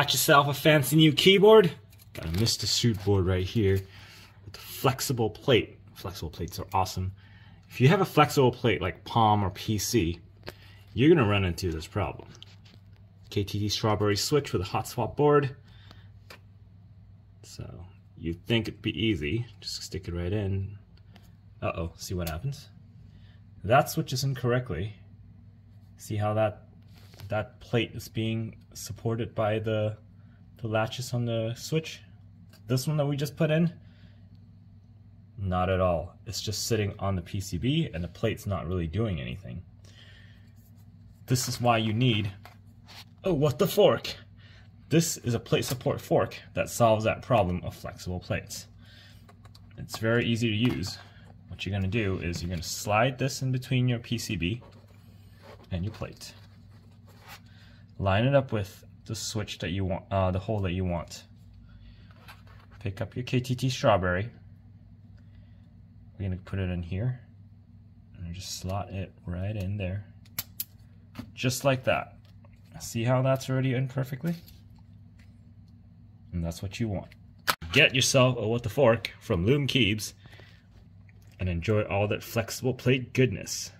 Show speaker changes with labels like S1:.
S1: Got yourself a fancy new keyboard? Got a Mr. Suit board right here with a flexible plate. Flexible plates are awesome. If you have a flexible plate like POM or PC, you're gonna run into this problem. KTT Strawberry switch with a hot swap board. So you'd think it'd be easy. Just stick it right in. Uh-oh, see what happens? That switches incorrectly. See how that that plate is being supported by the, the latches on the switch. This one that we just put in, not at all. It's just sitting on the PCB and the plate's not really doing anything. This is why you need, oh, what the fork? This is a plate support fork that solves that problem of flexible plates. It's very easy to use. What you're gonna do is you're gonna slide this in between your PCB and your plate line it up with the switch that you want, uh, the hole that you want. Pick up your KTT strawberry. We're gonna put it in here and just slot it right in there. Just like that. See how that's already in perfectly? And that's what you want. Get yourself a What the Fork from LumeKeebs and enjoy all that flexible plate goodness.